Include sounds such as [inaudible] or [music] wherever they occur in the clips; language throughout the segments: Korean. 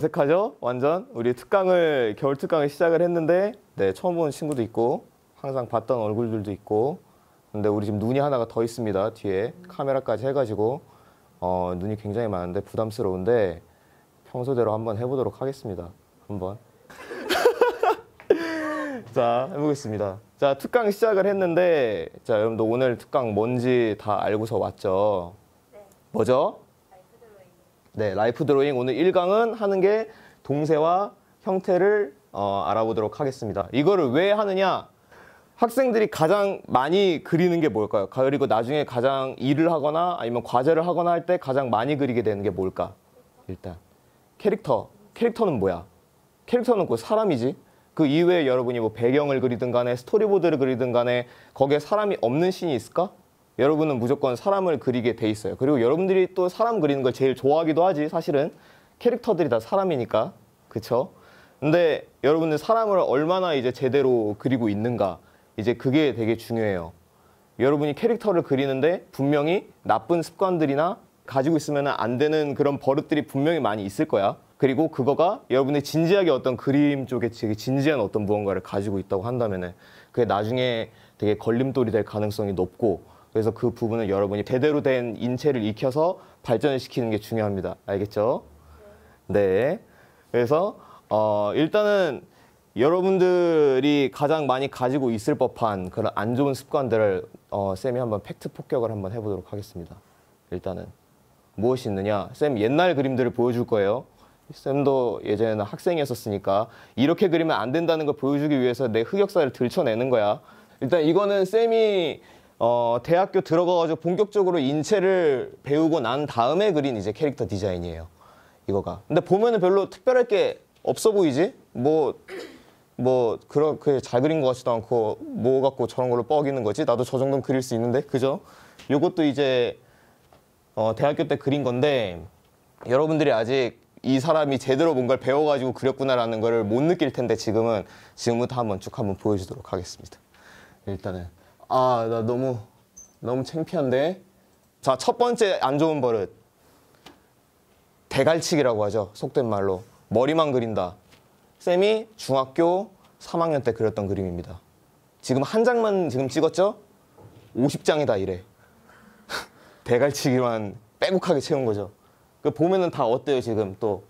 어색하죠? 완전? 우리 특강을 겨울 특강을 시작을 했는데 네 처음 보는 친구도 있고 항상 봤던 얼굴들도 있고 근데 우리 지금 눈이 하나가 더 있습니다 뒤에. 카메라까지 해가지고. 어 눈이 굉장히 많은데 부담스러운데 평소대로 한번 해보도록 하겠습니다 한번. [laughs] 자 해보겠습니다. 자 특강 시작을 했는데 자 여러분도 오늘 특강 뭔지 다 알고서 왔죠? 뭐죠? 네, life drawing 오늘 1강은 하는 게 동세와 형태를 어, 알아보도록 하겠습니다. 이거를 왜 하느냐? 학생들이 가장 많이 그리는 게 뭘까요? 그리고 나중에 가장 일을 하거나 아니면 과제를 하거나 할 때 가장 많이 그리게 되는 게 뭘까? 일단 캐릭터. 캐릭터는 뭐야? 캐릭터는 그 사람이지. 그 이외에 여러분이 뭐 배경을 그리든 간에 스토리보드를 그리든 간에 거기에 사람이 없는 씬이 있을까? 여러분은 무조건 사람을 그리게 돼 있어요. 그리고 여러분들이 또 사람 그리는 걸 제일 좋아하기도 하지 사실은 캐릭터들이 다 사람이니까 그쵸? 근데 여러분들 사람을 얼마나 이제 제대로 그리고 있는가 이제 그게 되게 중요해요. 여러분이 캐릭터를 그리는데 분명히 나쁜 습관들이나 가지고 있으면 안 되는 그런 버릇들이 분명히 많이 있을 거야. 그리고 그거가 여러분이 진지하게 어떤 그림 쪽에 되게 진지한 어떤 무언가를 가지고 있다고 한다면은 그게 나중에 되게 걸림돌이 될 가능성이 높고 그래서 그 부분을 여러분이 제대로 된 인체를 익혀서 발전을 시키는 게 중요합니다. 알겠죠? 네. 그래서 어, 일단은 여러분들이 가장 많이 가지고 있을 법한 그런 안 좋은 습관들을 어, 쌤이 한번 팩트 폭격을 한번 해보도록 하겠습니다. 일단은 무엇이 있느냐? 쌤 옛날 그림들을 보여줄 거예요. 쌤도 예전에는 학생이었었으니까 이렇게 그리면 안 된다는 걸 보여주기 위해서 내 흑역사를 들춰내는 거야. 일단 이거는 쌤이 어, 대학교 들어가가지고 본격적으로 인체를 배우고 난 다음에 그린 이제 캐릭터 디자인이에요. 이거가. 근데 보면은 별로 특별할 게 없어 보이지? 뭐, 뭐, 그렇게 잘 그린 것 같지도 않고, 뭐 갖고 저런 걸로 뻐기는 거지? 나도 저 정도는 그릴 수 있는데? 그죠? 요것도 이제, 어, 대학교 때 그린 건데, 여러분들이 아직 이 사람이 제대로 뭔가를 배워가지고 그렸구나라는 거를 못 느낄 텐데, 지금은, 지금부터 한번 쭉 한번 보여주도록 하겠습니다. 일단은. 아, 나 너무, 너무 창피한데? 자, 첫 번째 안 좋은 버릇. 대갈치기라고 하죠. 속된 말로. 머리만 그린다. 쌤이 중학교 3학년 때 그렸던 그림입니다. 지금 한 장만 지금 찍었죠? 50장이다 이래. [laughs] 대갈치기만 빼곡하게 채운 거죠. 그 보면은 다 어때요 지금 또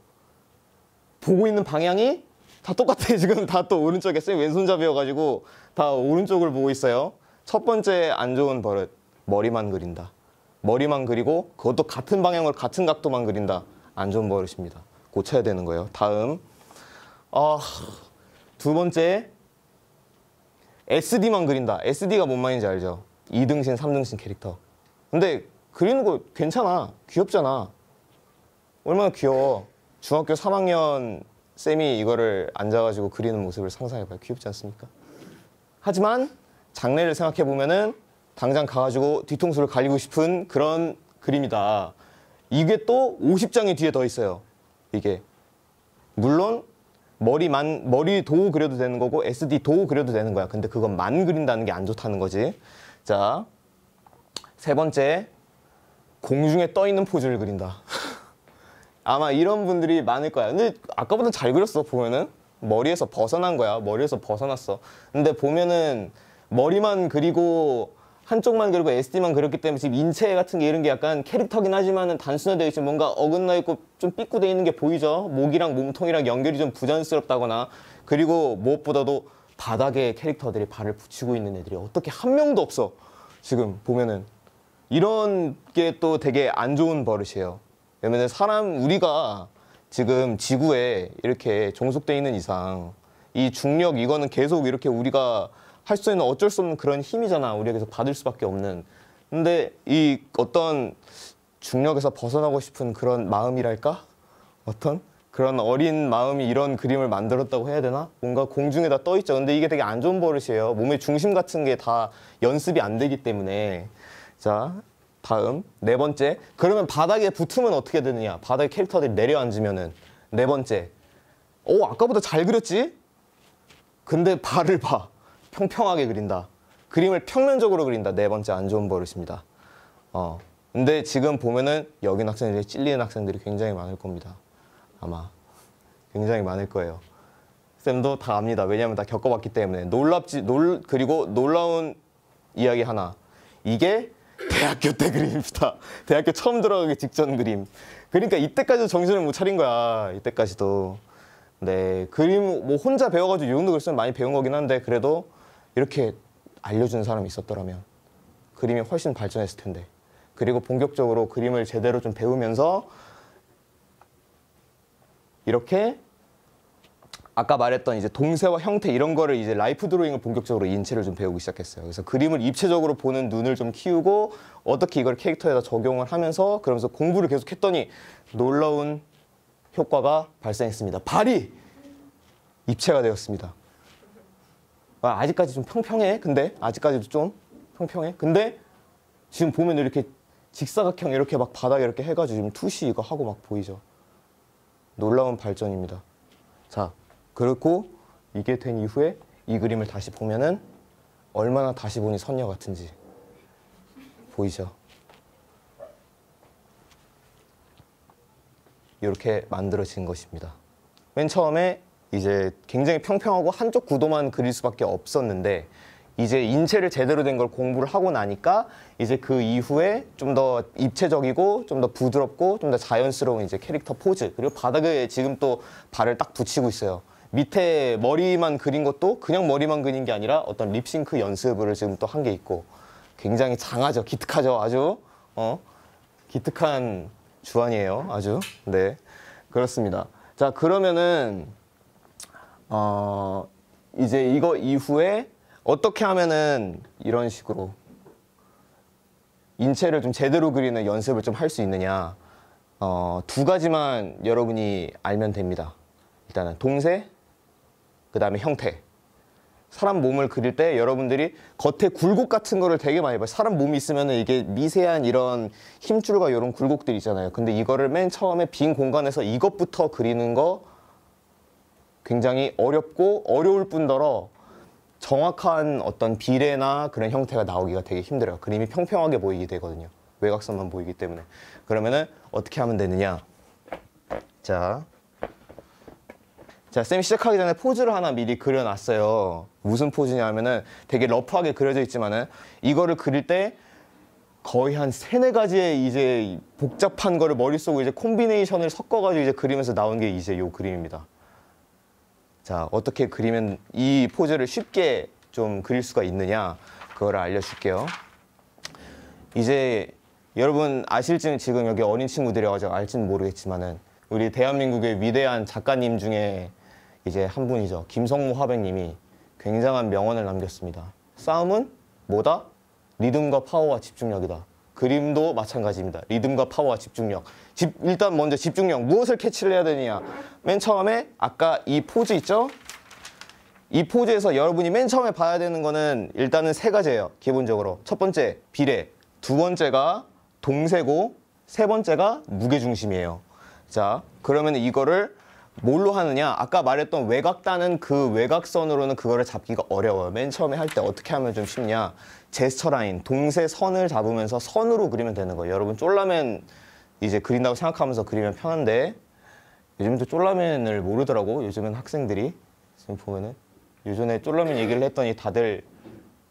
보고 있는 방향이 다 똑같아요 [laughs] 지금 다 또 오른쪽에 쌤 왼손잡이여가지고 다 오른쪽을 보고 있어요. 첫 번째 안 좋은 버릇 머리만 그린다. 머리만 그리고 그것도 같은 방향으로 같은 각도만 그린다. 안 좋은 버릇입니다. 고쳐야 되는 거예요. 다음 아, 두 번째 SD만 그린다. SD가 뭔 말인지 알죠? 2등신, 3등신 캐릭터. 근데 그리는 거 괜찮아. 귀엽잖아. 얼마나 귀여워. 중학교 3학년 쌤이 이거를 앉아가지고 그리는 모습을 상상해봐요. 귀엽지 않습니까? 하지만 장래를 생각해 보면은 당장 가가지고 뒤통수를 갈리고 싶은 그런 그림이다. 이게 또 50장이 뒤에 더 있어요. 이게 물론 머리만 머리 도 그려도 되는 거고 SD도 그려도 되는 거야. 근데 그건 만 그린다는 게 안 좋다는 거지. 자, 세 번째 공중에 떠 있는 포즈를 그린다. [laughs] 아마 이런 분들이 많을 거야. 근데 아까보다 잘 그렸어 보면은 머리에서 벗어난 거야. 머리에서 벗어났어. 근데 보면은 머리만 그리고 한쪽만 그리고 SD만 그렸기 때문에 지금 인체 같은 게 이런 게 약간 캐릭터긴 하지만은 단순화되어 있지 뭔가 어긋나 있고 좀 삐꾸돼 있는 게 보이죠. 목이랑 몸통이랑 연결이 좀 부자연스럽다거나 그리고 무엇보다도 바닥에 캐릭터들이 발을 붙이고 있는 애들이 어떻게 한 명도 없어. 지금 보면은 이런 게 또 되게 안 좋은 버릇이에요. 왜냐면 사람 우리가 지금 지구에 이렇게 종속돼 있는 이상 이 중력 이거는 계속 이렇게 우리가 할 수 있는 어쩔 수 없는 그런 힘이잖아. 계속 받을 수밖에 없는. 근데 이 어떤 중력에서 벗어나고 싶은 그런 마음이랄까? 어떤 그런 어린 마음이 이런 그림을 만들었다고 해야 되나? 뭔가 공중에다 떠 있죠. 근데 이게 되게 안 좋은 버릇이에요. 몸의 중심 같은 게 다 연습이 안 되기 때문에. 자, 다음 네 번째. 그러면 바닥에 붙으면 어떻게 되느냐? 바닥에 캐릭터들이 내려앉으면은 네 번째. 오, 아까보다 잘 그렸지? 근데 발을 봐. 평평하게 그린다. 그림을 평면적으로 그린다. 네 번째 안 좋은 버릇입니다. 어, 근데 지금 보면은 여긴 학생들이 찔리는 학생들이 굉장히 많을 겁니다. 아마 굉장히 많을 거예요. 쌤도 다 압니다. 왜냐하면 다 겪어봤기 때문에 놀랍지 놀 그리고 놀라운 이야기 하나. 이게 대학교 때 그림입니다. [laughs] 대학교 처음 들어가기 직전 그림. 그러니까 이때까지도 정신을 못 차린 거야. 이때까지도. 네 그림 뭐 혼자 배워가지고 이 정도 글쓰면 많이 배운 거긴 한데 그래도 이렇게 알려주는 사람이 있었더라면 그림이 훨씬 발전했을 텐데. 그리고 본격적으로 그림을 제대로 좀 배우면서 이렇게 아까 말했던 이제 동세와 형태 이런 거를 이제 라이프 드로잉을 본격적으로 인체를 좀 배우기 시작했어요. 그래서 그림을 입체적으로 보는 눈을 좀 키우고 어떻게 이걸 캐릭터에다 적용을 하면서 그러면서 공부를 계속 했더니 놀라운 효과가 발생했습니다. 발이 입체가 되었습니다. 아, 아직까지 좀 평평해. 근데 아직까지도 좀 평평해. 근데 지금 보면 이렇게 직사각형 이렇게 막 바닥에 이렇게 해가지고 지금 투시 이거 하고 막 보이죠. 놀라운 발전입니다. 자, 그렇고 이게 된 이후에 이 그림을 다시 보면은 얼마나 다시 보니 선녀 같은지 보이죠? 이렇게 만들어진 것입니다. 맨 처음에 이제 굉장히 평평하고 한쪽 구도만 그릴 수밖에 없었는데 이제 인체를 제대로 된 걸 공부를 하고 나니까 이제 그 이후에 좀 더 입체적이고 좀 더 부드럽고 좀 더 자연스러운 이제 캐릭터 포즈 그리고 바닥에 지금 또 발을 딱 붙이고 있어요. 밑에 머리만 그린 것도 그냥 머리만 그린 게 아니라 어떤 립싱크 연습을 지금 또 한 게 있고 굉장히 장하죠. 기특하죠. 아주 어 기특한 주안이에요. 아주 네 그렇습니다. 자 그러면은 어 이제 이거 이후에 어떻게 하면은 이런 식으로 인체를 좀 제대로 그리는 연습을 좀 할 수 있느냐 어, 두 가지만 여러분이 알면 됩니다. 일단은 동세, 그 다음에 형태. 사람 몸을 그릴 때 여러분들이 겉에 굴곡 같은 거를 되게 많이 봐요. 사람 몸이 있으면 이게 미세한 이런 힘줄과 이런 굴곡들이 있잖아요. 근데 이거를 맨 처음에 빈 공간에서 이것부터 그리는 거 굉장히 어렵고 어려울 뿐더러 정확한 어떤 비례나 그런 형태가 나오기가 되게 힘들어요. 그림이 평평하게 보이게 되거든요. 외곽선만 보이기 때문에. 그러면은 어떻게 하면 되느냐? 자. 자, 쌤이 시작하기 전에 포즈를 하나 미리 그려놨어요. 무슨 포즈냐면은 되게 러프하게 그려져 있지만은 이거를 그릴 때 거의 한 세네 가지의 이제 복잡한 거를 머릿속에 이제 콤비네이션을 섞어가지고 이제 그리면서 나온 게 이제 요 그림입니다. 자, 어떻게 그리면 이 포즈를 쉽게 좀 그릴 수가 있느냐, 그거를 알려줄게요. 이제 여러분 아실지는 지금 여기 어린 친구들이 와서 알지는 모르겠지만은 우리 대한민국의 위대한 작가님 중에 이제 한 분이죠. 김성무 화백님이 굉장한 명언을 남겼습니다. 싸움은 뭐다? 리듬과 파워와 집중력이다. 그림도 마찬가지입니다. 리듬과 파워와 집중력. 집, 일단 먼저 집중력. 무엇을 캐치를 해야 되느냐. 맨 처음에 아까 이 포즈 있죠? 이 포즈에서 여러분이 맨 처음에 봐야 되는 거는 일단은 세 가지예요. 기본적으로. 첫 번째, 비례. 두 번째가 동세고, 세 번째가 무게중심이에요. 자, 그러면 이거를 뭘로 하느냐? 아까 말했던 외곽 따는 그 외곽선으로는 그거를 잡기가 어려워요. 맨 처음에 할 때 어떻게 하면 좀 쉽냐? 제스처 라인, 동세 선을 잡으면서 선으로 그리면 되는 거예요. 여러분 쫄라맨 이제 그린다고 생각하면서 그리면 편한데 요즘 또 쫄라맨을 모르더라고. 요즘은 학생들이 지금 보면은 요전에 쫄라맨 얘기를 했더니 다들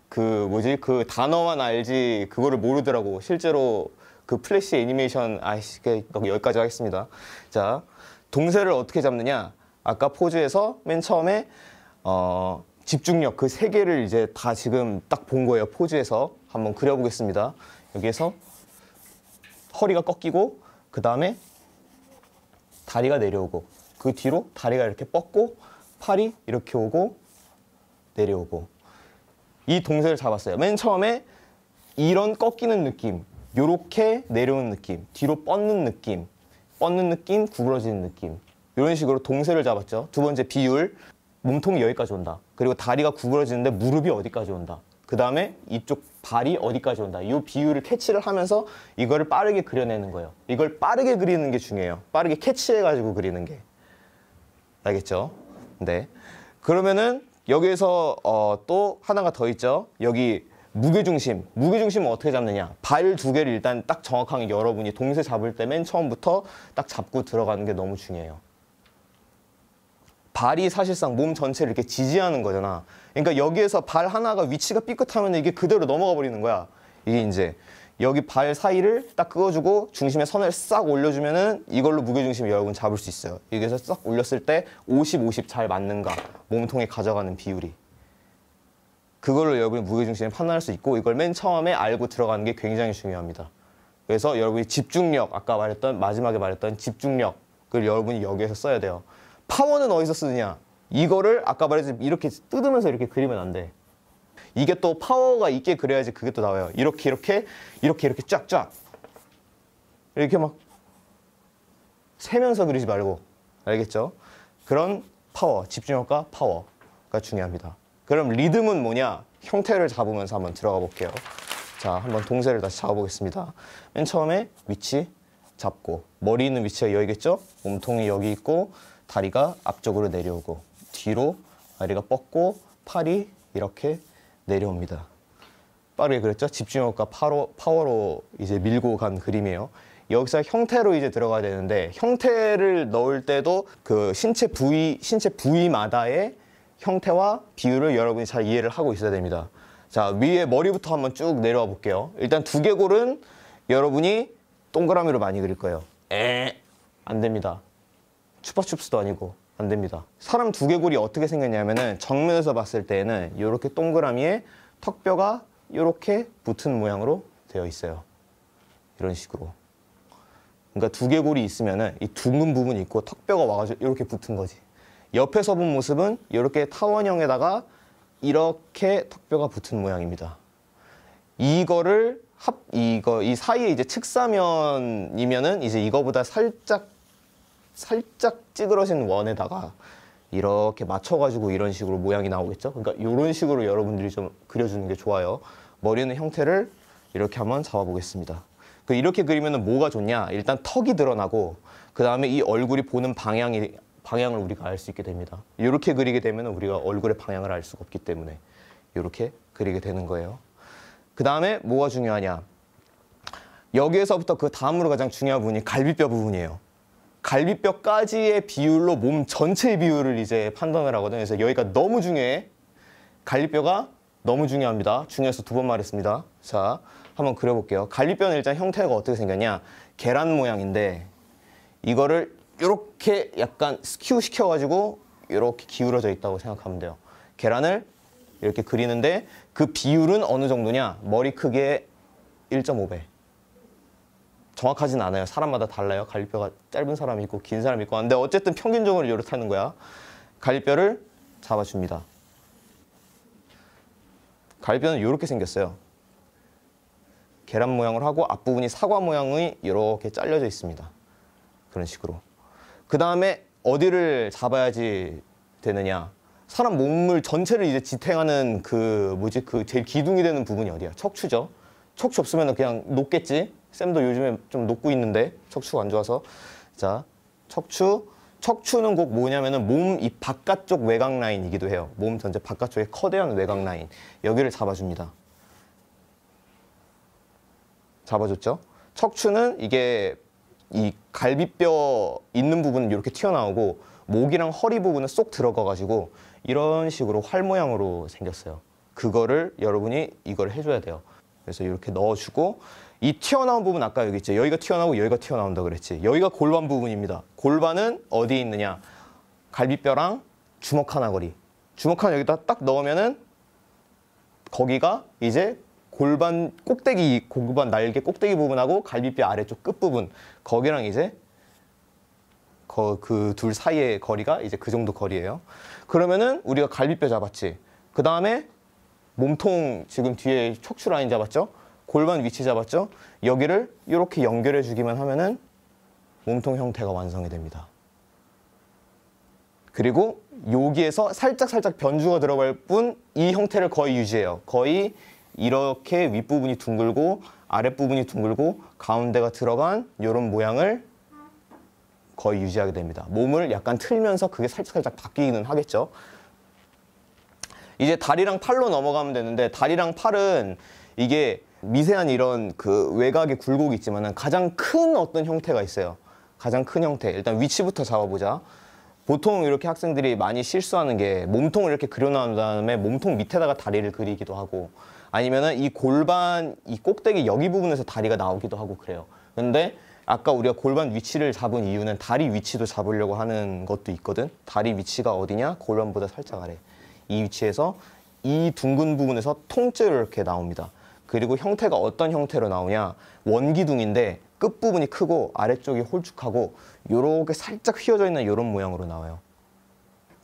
그 뭐지 그 단어만 알지 그거를 모르더라고. 실제로 그 플래시 애니메이션 아이씨 그 여기까지 하겠습니다. 자 동세를 어떻게 잡느냐? 아까 포즈에서 맨 처음에 어, 집중력 그 세 개를 이제 다 지금 딱 본 거예요. 포즈에서 한번 그려보겠습니다. 여기에서 허리가 꺾이고 그 다음에 다리가 내려오고 그 뒤로 다리가 이렇게 뻗고 팔이 이렇게 오고 내려오고 이 동세를 잡았어요. 맨 처음에 이런 꺾이는 느낌, 요렇게 내려오는 느낌, 뒤로 뻗는 느낌, 뻗는 느낌, 구부러지는 느낌 이런 식으로 동세를 잡았죠. 두 번째 비율, 몸통이 여기까지 온다. 그리고 다리가 구부러지는데 무릎이 어디까지 온다. 그 다음에 이쪽 발이 어디까지 온다. 이 비율을 캐치를 하면서 이거를 빠르게 그려내는 거예요. 이걸 빠르게 그리는 게 중요해요. 빠르게 캐치해가지고 그리는 게. 알겠죠? 네. 그러면은 여기에서 어, 또 하나가 더 있죠. 여기 무게중심. 무게중심은 어떻게 잡느냐? 발 두 개를 일단 딱 정확하게 여러분이 동세 잡을 때 맨 처음부터 딱 잡고 들어가는 게 너무 중요해요. 발이 사실상 몸 전체를 이렇게 지지하는 거잖아. 그러니까 여기에서 발 하나가 위치가 삐끗하면 이게 그대로 넘어가 버리는 거야. 이게 이제 여기 발 사이를 딱 끄어주고 중심에 선을 싹 올려주면은 이걸로 무게중심을 여러분 잡을 수 있어요. 여기서 싹 올렸을 때 50, 50 잘 맞는가 몸통에 가져가는 비율이. 그걸로 여러분이 무게중심을 판단할 수 있고 이걸 맨 처음에 알고 들어가는 게 굉장히 중요합니다. 그래서 여러분이 집중력, 아까 말했던 마지막에 말했던 집중력을 여러분이 여기에서 써야 돼요. 파워는 어디서 쓰느냐? 이거를 아까 말했듯이 이렇게 뜯으면서 이렇게 그리면 안 돼. 이게 또 파워가 있게 그려야지 그게 또 나와요. 이렇게 이렇게 이렇게 이렇게 쫙쫙 이렇게 막 세면서 그리지 말고 알겠죠? 그런 파워, 집중력과 파워가 중요합니다. 그럼 리듬은 뭐냐? 형태를 잡으면서 한번 들어가 볼게요. 자, 한번 동세를 다시 잡아보겠습니다. 맨 처음에 위치 잡고 머리 있는 위치가 여기겠죠? 몸통이 여기 있고 다리가 앞쪽으로 내려오고 뒤로 다리가 뻗고 팔이 이렇게 내려옵니다. 빠르게 그랬죠? 집중력과 파로, 파워로 이제 밀고 간 그림이에요. 여기서 형태로 이제 들어가야 되는데 형태를 넣을 때도 그 신체 부위 신체 부위마다의 형태와 비율을 여러분이 잘 이해를 하고 있어야 됩니다. 자 위에 머리부터 한번 쭉 내려와 볼게요. 일단 두개골은 여러분이 동그라미로 많이 그릴 거예요. 에, 안 됩니다. 추파춥스도 아니고 안 됩니다. 사람 두개골이 어떻게 생겼냐면은 정면에서 봤을 때에는 이렇게 동그라미에 턱뼈가 이렇게 붙은 모양으로 되어 있어요. 이런 식으로. 그러니까 두개골이 있으면은 이 둥근 부분이 있고 턱뼈가 와가지고 이렇게 붙은 거지. 옆에서 본 모습은 이렇게 타원형에다가 이렇게 턱뼈가 붙은 모양입니다. 이거를 합 이거 이 사이에 이제 측사면이면은 이제 이거보다 살짝 살짝 찌그러진 원에다가 이렇게 맞춰가지고 이런 식으로 모양이 나오겠죠. 그러니까 이런 식으로 여러분들이 좀 그려주는 게 좋아요. 머리는 형태를 이렇게 한번 잡아보겠습니다. 그 이렇게 그리면 뭐가 좋냐? 일단 턱이 드러나고 그 다음에 이 얼굴이 보는 방향이 방향을 우리가 알 수 있게 됩니다. 이렇게 그리게 되면 우리가 얼굴의 방향을 알 수가 없기 때문에 이렇게 그리게 되는 거예요. 그 다음에 뭐가 중요하냐? 여기에서부터 그 다음으로 가장 중요한 부분이 갈비뼈 부분이에요. 갈비뼈까지의 비율로 몸 전체의 비율을 이제 판단을 하거든요. 그래서 여기가 너무 중요해. 갈비뼈가 너무 중요합니다. 중요해서 두 번 말했습니다. 자, 한번 그려볼게요. 갈비뼈는 일단 형태가 어떻게 생겼냐? 계란 모양인데 이거를 이렇게 약간 스큐 시켜가지고 이렇게 기울어져 있다고 생각하면 돼요. 계란을 이렇게 그리는데 그 비율은 어느 정도냐? 머리 크기의 1.5배. 정확하진 않아요. 사람마다 달라요. 갈비뼈가 짧은 사람이 있고 긴 사람이 있고. 근데 어쨌든 평균적으로 이렇다는 거야. 갈비뼈를 잡아줍니다. 갈비뼈는 이렇게 생겼어요. 계란 모양을 하고 앞부분이 사과 모양의 이렇게 잘려져 있습니다. 그런 식으로. 그 다음에 어디를 잡아야지 되느냐. 사람 몸을 전체를 이제 지탱하는 그 뭐지 그 제일 기둥이 되는 부분이 어디야? 척추죠. 척추 없으면 그냥 녹겠지. 쌤도 요즘에 좀 녹고 있는데 척추가 안 좋아서 자 척추 척추는 꼭 뭐냐면은 몸 이 바깥쪽 외곽 라인이기도 해요. 몸 전체 바깥쪽에 커다란 외곽 라인 여기를 잡아줍니다. 잡아줬죠. 척추는 이게 이 갈비뼈 있는 부분은 이렇게 튀어나오고 목이랑 허리 부분은 쏙 들어가가지고 이런 식으로 활 모양으로 생겼어요. 그거를 여러분이 이걸 해줘야 돼요. 그래서 이렇게 넣어주고 이 튀어나온 부분 아까 여기 있죠. 여기가 튀어나오고 여기가 튀어나온다 그랬지. 여기가 골반 부분입니다. 골반은 어디에 있느냐? 갈비뼈랑 주먹 하나 거리. 주먹 하나 여기다 딱 넣으면은 거기가 이제 골반 꼭대기 골반 날개 꼭대기 부분하고 갈비뼈 아래쪽 끝 부분 거기랑 이제 그 둘 사이의 거리가 이제 그 정도 거리예요. 그러면은 우리가 갈비뼈 잡았지. 그 다음에 몸통 지금 뒤에 척추 라인 잡았죠? 골반 위치 잡았죠? 여기를 이렇게 연결해 주기만 하면은 몸통 형태가 완성이 됩니다. 그리고 여기에서 살짝 살짝 변주가 들어갈 뿐 이 형태를 거의 유지해요. 거의 이렇게 윗부분이 둥글고 아랫부분이 둥글고 가운데가 들어간 이런 모양을 거의 유지하게 됩니다. 몸을 약간 틀면서 그게 살짝 살짝 바뀌기는 하겠죠. 이제 다리랑 팔로 넘어가면 되는데 다리랑 팔은 이게 미세한 이런 그 외곽의 굴곡이 있지만은 가장 큰 어떤 형태가 있어요. 가장 큰 형태. 일단 위치부터 잡아보자. 보통 이렇게 학생들이 많이 실수하는 게 몸통을 이렇게 그려놓은 다음에 몸통 밑에다가 다리를 그리기도 하고 아니면은 이 골반 이 꼭대기 여기 부분에서 다리가 나오기도 하고 그래요. 근데 아까 우리가 골반 위치를 잡은 이유는 다리 위치도 잡으려고 하는 것도 있거든. 다리 위치가 어디냐? 골반보다 살짝 아래. 이 위치에서 이 둥근 부분에서 통째로 이렇게 나옵니다. 그리고 형태가 어떤 형태로 나오냐? 원기둥인데 끝부분이 크고 아래쪽이 홀쭉하고 요렇게 살짝 휘어져 있는 이런 모양으로 나와요.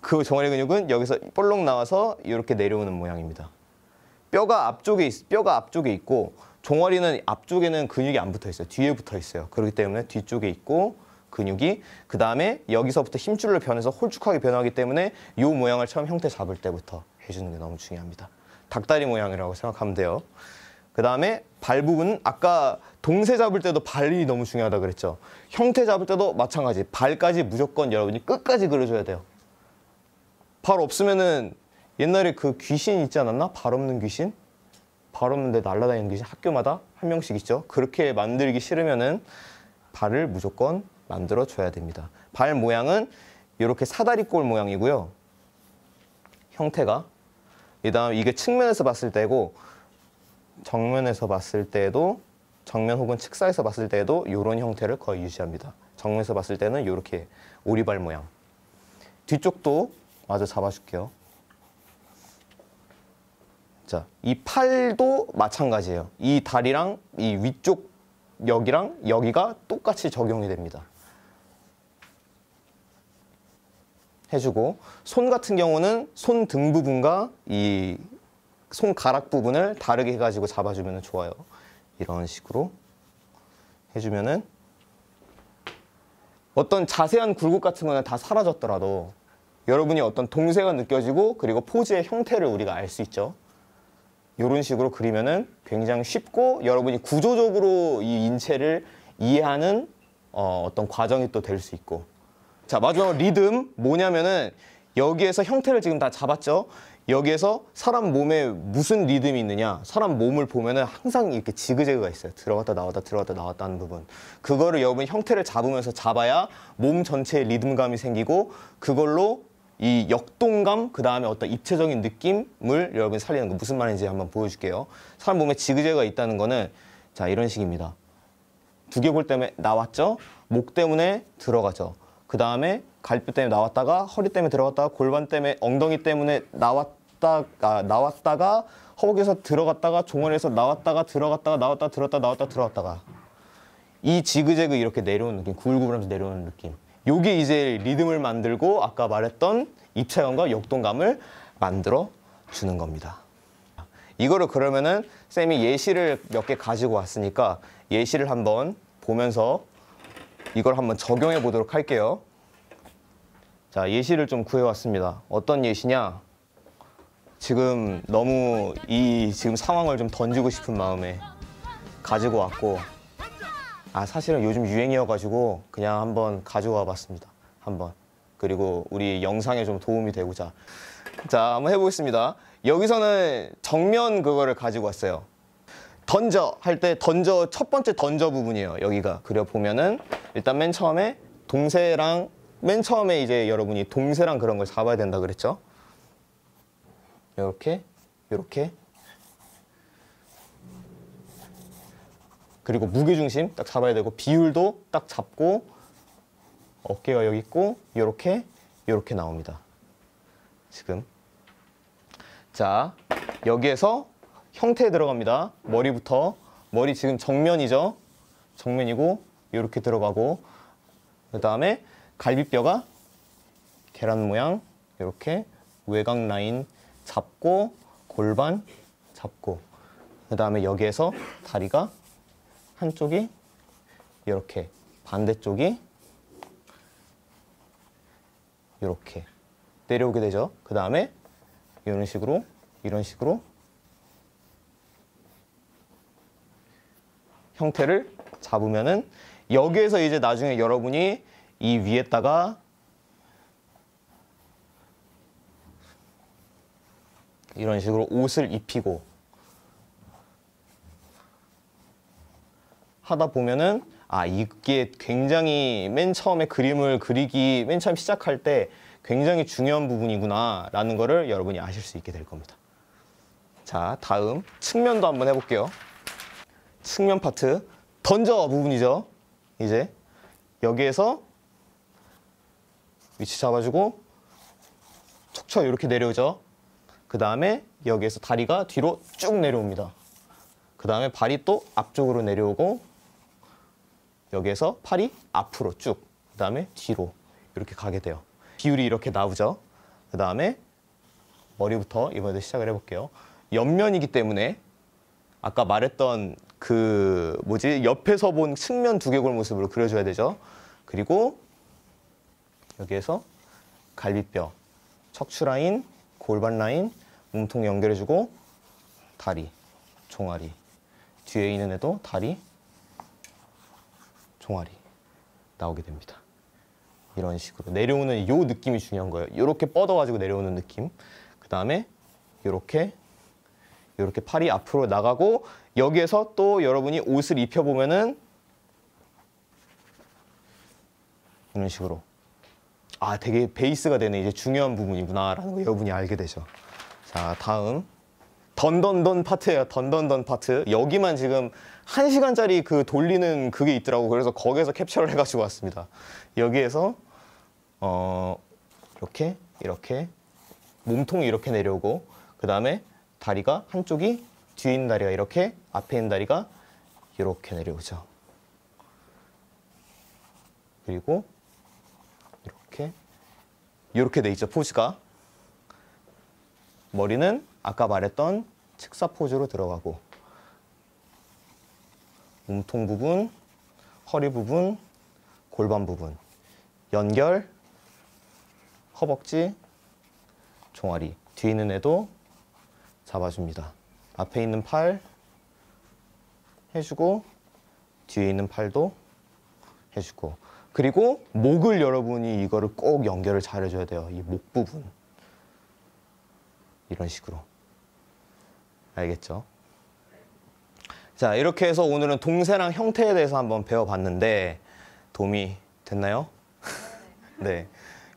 그 종아리 근육은 여기서 볼록 나와서 이렇게 내려오는 모양입니다. 뼈가 앞쪽에 있, 뼈가 앞쪽에 있고 종아리는 앞쪽에는 근육이 안 붙어 있어요. 뒤에 붙어 있어요. 그렇기 때문에 뒤쪽에 있고 근육이 그 다음에 여기서부터 힘줄로 변해서 홀쭉하게 변하기 때문에 이 모양을 처음 형태 잡을 때부터 해주는 게 너무 중요합니다. 닭다리 모양이라고 생각하면 돼요. 그 다음에 발 부분 아까 동세 잡을 때도 발이 너무 중요하다 그랬죠. 형태 잡을 때도 마찬가지 발까지 무조건 여러분이 끝까지 그려줘야 돼요. 발 없으면은 옛날에 그 귀신 있지 않았나? 발 없는 귀신? 발 없는데 날아다니는 귀신 학교마다 한 명씩 있죠. 그렇게 만들기 싫으면은 발을 무조건 만들어 줘야 됩니다. 발 모양은 이렇게 사다리꼴 모양이고요. 형태가 그다음 이게 측면에서 봤을 때고 정면에서 봤을 때도 정면 혹은 측사에서 봤을 때도 이런 형태를 거의 유지합니다. 정면에서 봤을 때는 이렇게 오리발 모양. 뒤쪽도 마저 잡아줄게요. 자, 이 팔도 마찬가지예요. 이 다리랑 이 위쪽 여기랑 여기가 똑같이 적용이 됩니다. 해주고 손 같은 경우는 손 등 부분과 이 손가락 부분을 다르게 해가지고 잡아주면 좋아요. 이런 식으로 해주면은 어떤 자세한 굴곡 같은 거는 다 사라졌더라도 여러분이 어떤 동세가 느껴지고 그리고 포즈의 형태를 우리가 알 수 있죠. 이런 식으로 그리면은 굉장히 쉽고 여러분이 구조적으로 이 인체를 이해하는 어, 어떤 과정이 또 될 수 있고. 자 마지막으로 리듬. 뭐냐면은 여기에서 형태를 지금 다 잡았죠? 여기에서 사람 몸에 무슨 리듬이 있느냐? 사람 몸을 보면은 항상 이렇게 지그재그가 있어요. 들어갔다 나왔다 들어갔다 나왔다 하는 부분. 그거를 여러분이 형태를 잡으면서 잡아야 몸 전체에 리듬감이 생기고 그걸로 이 역동감 그 다음에 어떤 입체적인 느낌을 여러분이 살리는 거 무슨 말인지 한번 보여줄게요. 사람 몸에 지그재그가 있다는 거는 자 이런 식입니다. 두개골 때문에 나왔죠? 목 때문에 들어가죠. 그 다음에 갈비 때문에 나왔다가 허리 때문에 들어갔다가 골반 때문에 엉덩이 때문에 나왔다 아, 나왔다가 허벅에서 들어갔다가 종아리에서 나왔다가 들어갔다가 나왔다 들어갔다 나왔다 들어갔다가. 이 지그재그 이렇게 내려오는 느낌 구불구불하면서 내려오는 느낌 요게 이제 리듬을 만들고 아까 말했던 입체감과 역동감을 만들어 주는 겁니다. 이거를 그러면은 쌤이 예시를 몇 개 가지고 왔으니까 예시를 한번 보면서 이걸 한번 적용해 보도록 할게요. 자, 예시를 좀 구해 왔습니다. 어떤 예시냐? 지금 너무 이 지금 상황을 좀 던지고 싶은 마음에 가지고 왔고 아 사실은 요즘 유행이어가지고 그냥 한번 가져와 봤습니다. 한번 그리고 우리 영상에 좀 도움이 되고자 자 한번 해보겠습니다. 여기서는 정면 그거를 가지고 왔어요. 던져 할 때 던져 첫 번째 던져 부분이에요. 여기가 그려 보면은 일단 맨 처음에 동세랑 맨 처음에 이제 여러분이 동세랑 그런 걸 잡아야 된다 그랬죠. 이렇게 이렇게 그리고 무게중심 딱 잡아야 되고 비율도 딱 잡고 어깨가 여기 있고 이렇게 이렇게 나옵니다. 지금 자 여기에서 형태에 들어갑니다. 머리부터 머리 지금 정면이죠. 정면이고 이렇게 들어가고 그 다음에 갈비뼈가 계란 모양 이렇게 외곽 라인 잡고 골반 잡고 그 다음에 여기에서 다리가 한쪽이 이렇게 반대쪽이 이렇게 내려오게 되죠. 그 다음에 이런 식으로 이런 식으로 형태를 잡으면은 여기에서 이제 나중에 여러분이 이 위에다가 이런 식으로 옷을 입히고 하다 보면은 아 이게 굉장히 맨 처음에 그림을 그리기 맨 처음 시작할 때 굉장히 중요한 부분이구나 라는 거를 여러분이 아실 수 있게 될 겁니다. 자 다음 측면도 한번 해볼게요. 측면 파트 던져 부분이죠. 이제 여기에서 위치 잡아주고 척쳐 이렇게 내려오죠. 그 다음에 여기에서 다리가 뒤로 쭉 내려옵니다. 그 다음에 발이 또 앞쪽으로 내려오고 여기에서 팔이 앞으로 쭉, 그 다음에 뒤로 이렇게 가게 돼요. 비율이 이렇게 나오죠. 그 다음에 머리부터 이번에 시작을 해볼게요. 옆면이기 때문에 아까 말했던 그 뭐지 옆에서 본 측면 두개골 모습으로 그려줘야 되죠. 그리고 여기에서 갈비뼈, 척추 라인, 골반 라인, 몸통 연결해주고 다리, 종아리 뒤에 있는 애도 다리, 종아리 나오게 됩니다. 이런 식으로 내려오는 이 느낌이 중요한 거예요. 이렇게 뻗어가지고 내려오는 느낌. 그 다음에 이렇게 이렇게 팔이 앞으로 나가고 여기에서 또 여러분이 옷을 입혀보면은 이런 식으로 아 되게 베이스가 되는 이제 중요한 부분이구나라는 거 여러분이 알게 되죠. 자 다음 던던던 파트예요. 던던던 파트 여기만 지금 한 시간짜리 그 돌리는 그게 있더라고. 그래서 거기에서 캡처를 해가지고 왔습니다. 여기에서 어 이렇게 이렇게 몸통이 이렇게 내려오고 그 다음에 다리가 한쪽이 뒤에 있는 다리가 이렇게 앞에 있는 다리가 이렇게 내려오죠. 그리고 이렇게 이렇게 돼 있죠 포즈가 머리는 아까 말했던 측사 포즈로 들어가고 몸통 부분, 허리 부분, 골반 부분, 연결, 허벅지, 종아리 뒤에 있는 애도 잡아줍니다. 앞에 있는 팔 해주고 뒤에 있는 팔도 해주고 그리고 목을 여러분이 이거를 꼭 연결을 잘 해줘야 돼요. 이 목 부분 이런 식으로 알겠죠? 자 이렇게 해서 오늘은 동세랑 형태에 대해서 한번 배워봤는데 도움이 됐나요? [laughs] 네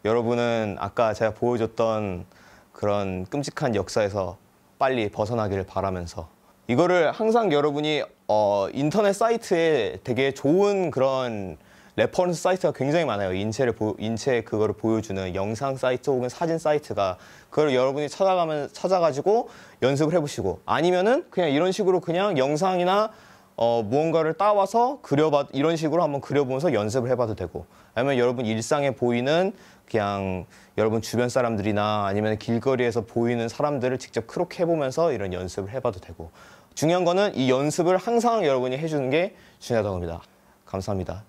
여러분은 아까 제가 보여줬던 그런 끔찍한 역사에서 빨리 벗어나기를 바라면서 이거를 항상 여러분이 어, 인터넷 사이트에 되게 좋은 그런 reference 사이트가 굉장히 많아요. 인체를 보, 인체 그거를 보여주는 영상 사이트 혹은 사진 사이트가 그걸 여러분이 찾아가면 찾아가지고 연습을 해보시고 아니면은 그냥 이런 식으로 그냥 영상이나 어, 무언가를 따와서 그려봐 이런 식으로 한번 그려보면서 연습을 해봐도 되고 아니면 여러분 일상에 보이는 그냥 여러분 주변 사람들이나 아니면 길거리에서 보이는 사람들을 직접 크롭 해보면서 이런 연습을 해봐도 되고 중요한 거는 이 연습을 항상 여러분이 해주는 게 중요하다고 합니다. 감사합니다.